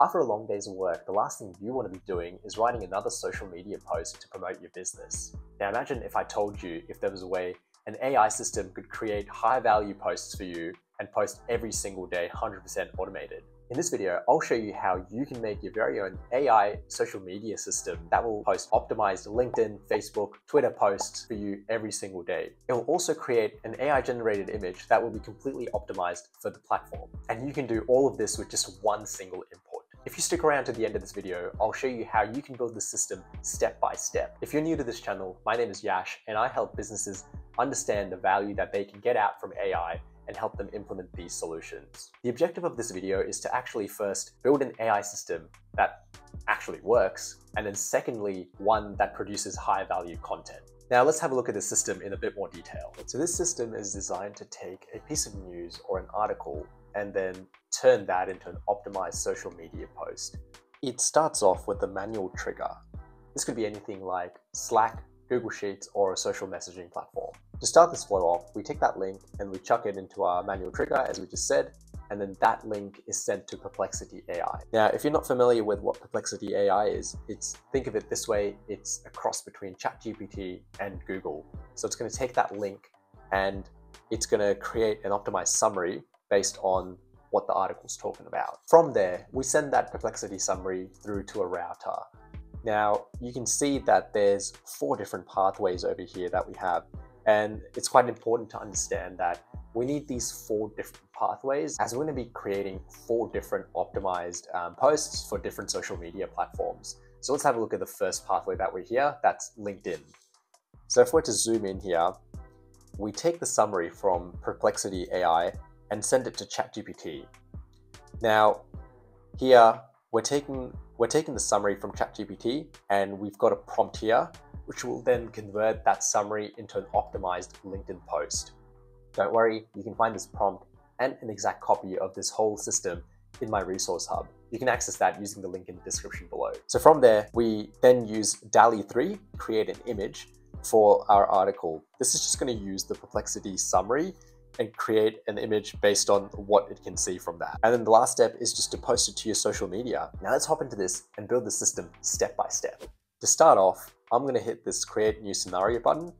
After a long day's work, the last thing you want to be doing is writing another social media post to promote your business. Now imagine if I told you if there was a way an AI system could create high value posts for you and post every single day 100% automated. In this video, I'll show you how you can make your very own AI social media system that will post optimized LinkedIn, Facebook, Twitter posts for you every single day. It will also create an AI generated image that will be completely optimized for the platform. And you can do all of this with just one single input. If you stick around to the end of this video, I'll show you how you can build the system step by step. If you're new to this channel, my name is Yash and I help businesses understand the value that they can get out from AI and help them implement these solutions. The objective of this video is to actually first build an AI system that actually works, and then secondly, one that produces high value content. Now let's have a look at the system in a bit more detail. So this system is designed to take a piece of news or an article and then turn that into an optimized social media post. It starts off with a manual trigger. This could be anything like Slack, Google Sheets, or a social messaging platform. To start this flow off, we take that link and we chuck it into our manual trigger, as we just said, and then that link is sent to Perplexity AI. Now, if you're not familiar with what Perplexity AI is, it's think of it this way, it's a cross between ChatGPT and Google. So it's gonna take that link and it's gonna create an optimized summary based on what the article's talking about. From there, we send that perplexity summary through to a router. Now, you can see that there's four different pathways over here that we have. And it's quite important to understand that we need these four different pathways as we're going to be creating four different optimized um, posts for different social media platforms. So let's have a look at the first pathway that we're here. That's LinkedIn. So if we're to zoom in here, we take the summary from Perplexity AI and send it to ChatGPT. Now, here we're taking we're taking the summary from ChatGPT and we've got a prompt here, which will then convert that summary into an optimized LinkedIn post. Don't worry, you can find this prompt and an exact copy of this whole system in my resource hub. You can access that using the link in the description below. So from there, we then use DALL-E 3 create an image for our article. This is just going to use the Perplexity summary and create an image based on what it can see from that. And then the last step is just to post it to your social media. Now let's hop into this and build the system step by step. To start off, I'm gonna hit this create new scenario button.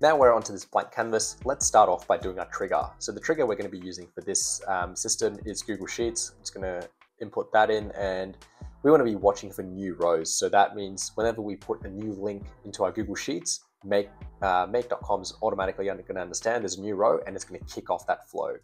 Now we're onto this blank canvas. Let's start off by doing our trigger. So the trigger we're gonna be using for this um, system is Google Sheets. I'm just gonna input that in and we wanna be watching for new rows. So that means whenever we put a new link into our Google Sheets, make uh, make.com's automatically going to understand there's a new row and it's going to kick off that flow.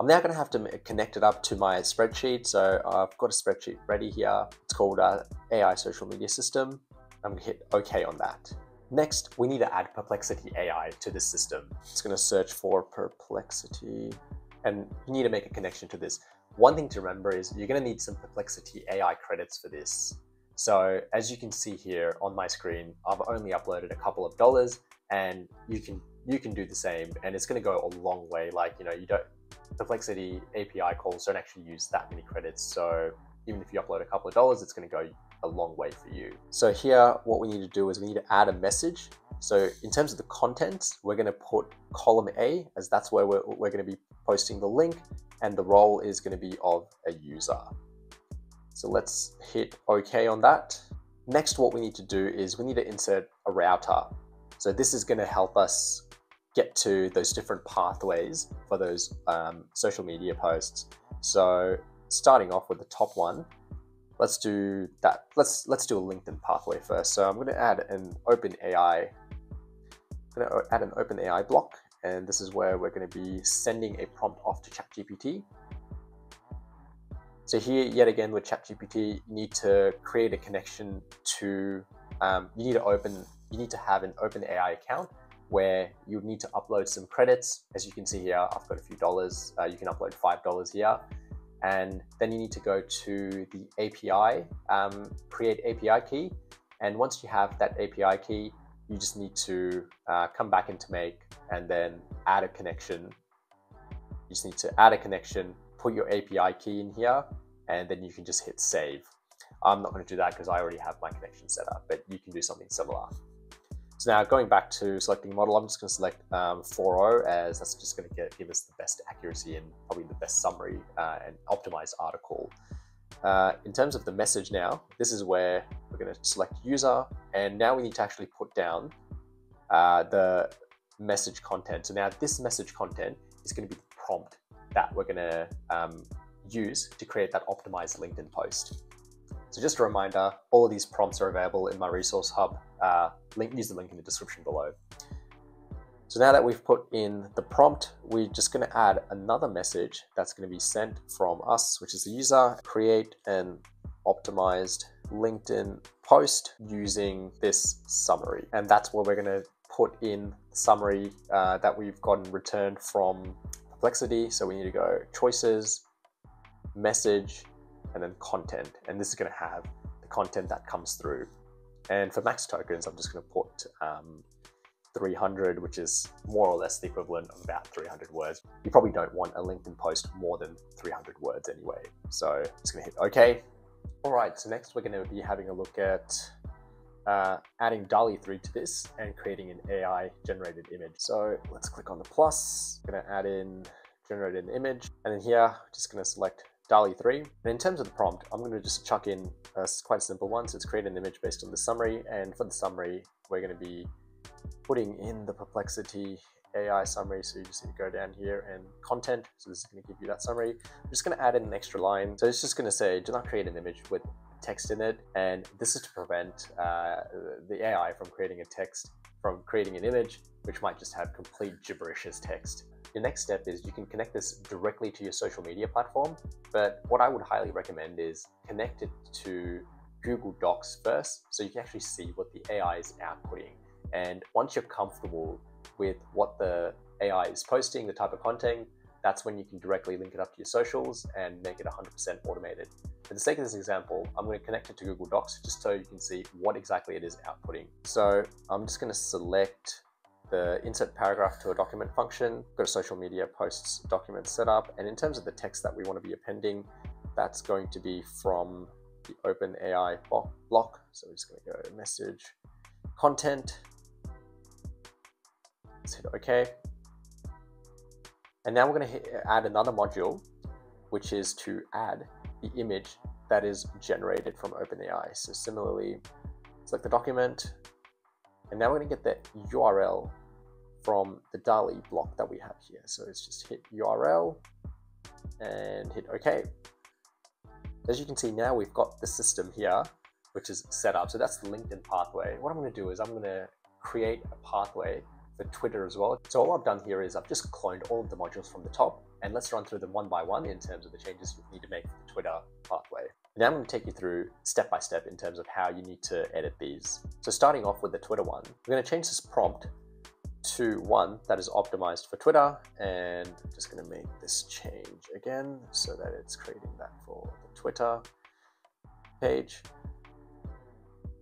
I'm now going to have to connect it up to my spreadsheet. So I've got a spreadsheet ready here. It's called uh, AI Social Media System. I'm going to hit OK on that. Next, we need to add Perplexity AI to this system. It's going to search for Perplexity and you need to make a connection to this. One thing to remember is you're going to need some Perplexity AI credits for this. So as you can see here on my screen, I've only uploaded a couple of dollars and you can you can do the same and it's going to go a long way. Like, you know, you don't, Perplexity API calls don't actually use that many credits. So even if you upload a couple of dollars, it's going to go a long way for you. So here, what we need to do is we need to add a message. So in terms of the content, we're going to put column A as that's where we're, we're going to be posting the link and the role is going to be of a user. So let's hit OK on that. Next, what we need to do is we need to insert a router. So this is going to help us get to those different pathways for those um, social media posts. So starting off with the top one, let's do that. Let's let's do a LinkedIn pathway first. So I'm going to add an OpenAI. I'm going to add an OpenAI block, and this is where we're going to be sending a prompt off to ChatGPT. So here, yet again, with ChatGPT, you need to create a connection to, um, you need to open, you need to have an OpenAI account where you need to upload some credits. As you can see here, I've got a few dollars. Uh, you can upload $5 here. And then you need to go to the API, um, create API key. And once you have that API key, you just need to uh, come back into Make and then add a connection. You just need to add a connection, put your API key in here, and then you can just hit save. I'm not going to do that because I already have my connection set up, but you can do something similar. So now going back to selecting model, I'm just going to select um, 4.0 as that's just going to get, give us the best accuracy and probably the best summary uh, and optimized article. Uh, in terms of the message now, this is where we're going to select user, and now we need to actually put down uh, the message content. So now this message content is going to be the prompt that we're going to um, use to create that optimized LinkedIn post. So just a reminder, all of these prompts are available in my resource hub. Uh, link, use the link in the description below. So now that we've put in the prompt, we're just going to add another message that's going to be sent from us, which is the user, create an optimized LinkedIn post using this summary. And that's where we're going to put in the summary uh, that we've gotten returned from Perplexity. So we need to go choices, message, and then content. And this is going to have the content that comes through. And for max tokens, I'm just going to put um, 300, which is more or less the equivalent of about 300 words. You probably don't want a LinkedIn post more than 300 words anyway. So just gonna hit OK. All right, so next we're gonna be having a look at uh, adding DALL-E 3 to this and creating an AI generated image. So let's click on the plus, I'm gonna add in generated image, and then here, just gonna select DALL-E 3. And in terms of the prompt, I'm gonna just chuck in a quite simple one. So it's create an image based on the summary, and for the summary, we're gonna be putting in the Perplexity AI summary. So you just need to go down here and content. So this is going to give you that summary. I'm just going to add in an extra line. So it's just going to say, do not create an image with text in it. And this is to prevent uh, the AI from creating a text, from creating an image, which might just have complete gibberish as text. Your next step is you can connect this directly to your social media platform. But what I would highly recommend is connect it to Google Docs first, so you can actually see what the AI is outputting. And once you're comfortable with what the AI is posting, the type of content, that's when you can directly link it up to your socials and make it 100% automated. For the sake of this example, I'm going to connect it to Google Docs just so you can see what exactly it is outputting. So I'm just going to select the insert paragraph to a document function, got a social media posts document set up, and in terms of the text that we want to be appending, that's going to be from the OpenAI block. So we're just going to go message content, Let's hit OK. And now we're going to add another module, which is to add the image that is generated from OpenAI. So similarly, select the document, and now we're going to get the URL from the DALL-E block that we have here. So let's just hit URL and hit OK. As you can see now, we've got the system here, which is set up. So that's the LinkedIn pathway. What I'm going to do is I'm going to create a pathway for Twitter as well. So all I've done here is I've just cloned all of the modules from the top and let's run through them one by one in terms of the changes you need to make for the Twitter pathway. Now I'm going to take you through step by step in terms of how you need to edit these. So starting off with the Twitter one, we're going to change this prompt to one that is optimized for Twitter and I'm just going to make this change again so that it's creating that for the Twitter page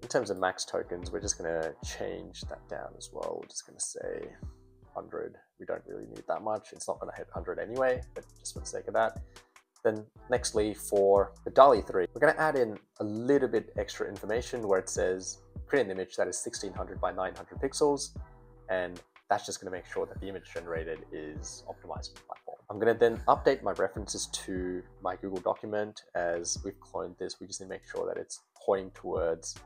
in terms of max tokens, we're just going to change that down as well. We're just to say 100. We don't really need that much. It's not going to hit 100 anyway, but just for the sake of that. Then nextly for the DALL-E 3, we're going to add in a little bit extra information where it says create an image that is 1600 by 900 pixels. And that's just going to make sure that the image generated is optimized for the platform. I'm going to then update my references to my Google document as we've cloned this. We just need to make sure that it's pointing towards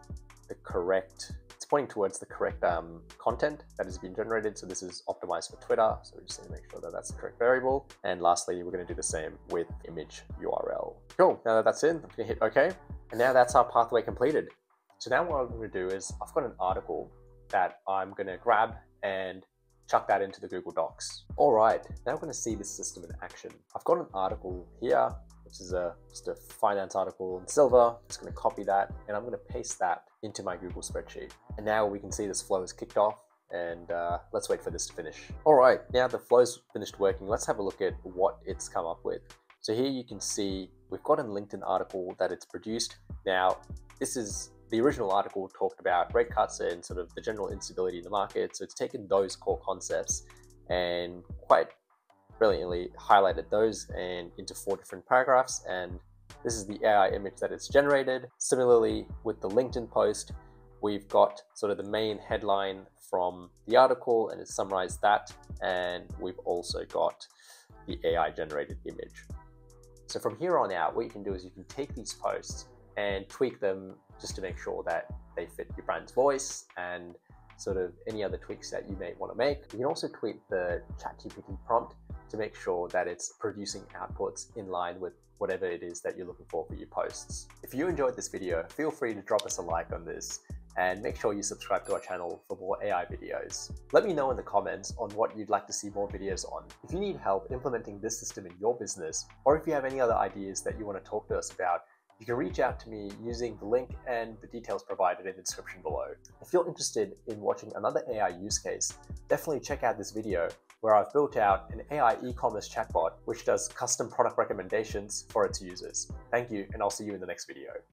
the correct, it's pointing towards the correct um, content that has been generated. So this is optimized for Twitter. So we just need to make sure that that's the correct variable. And lastly, we're going to do the same with image URL. Cool. Now that that's in, I'm to hit OK. And now that's our pathway completed. So now what I'm going to do is I've got an article that I'm going to grab and chuck that into the Google Docs. All right, now we're going to see this system in action. I've got an article here which is a just a finance article in silver. Just going to copy that and I'm going to paste that into my Google spreadsheet. And now we can see this flow is kicked off and uh, let's wait for this to finish. All right, now the flow's finished working. Let's have a look at what it's come up with. So here you can see we've got a LinkedIn article that it's produced. Now, this is the original article talked about rate cuts and sort of the general instability in the market. So it's taken those core concepts and quite brilliantly highlighted those and into four different paragraphs and this is the AI image that it's generated. Similarly, with the LinkedIn post, we've got sort of the main headline from the article and it's summarized that. And we've also got the AI generated image. So from here on out, what you can do is you can take these posts and tweak them just to make sure that they fit your brand's voice and sort of any other tweaks that you may want to make. You can also tweak the ChatGPT prompt to make sure that it's producing outputs in line with whatever it is that you're looking for for your posts. If you enjoyed this video, feel free to drop us a like on this and make sure you subscribe to our channel for more AI videos. Let me know in the comments on what you'd like to see more videos on. If you need help implementing this system in your business, or if you have any other ideas that you want to talk to us about, you can reach out to me using the link and the details provided in the description below. If you're interested in watching another AI use case, definitely check out this video where I've built out an AI e-commerce chatbot which does custom product recommendations for its users. Thank you, and I'll see you in the next video.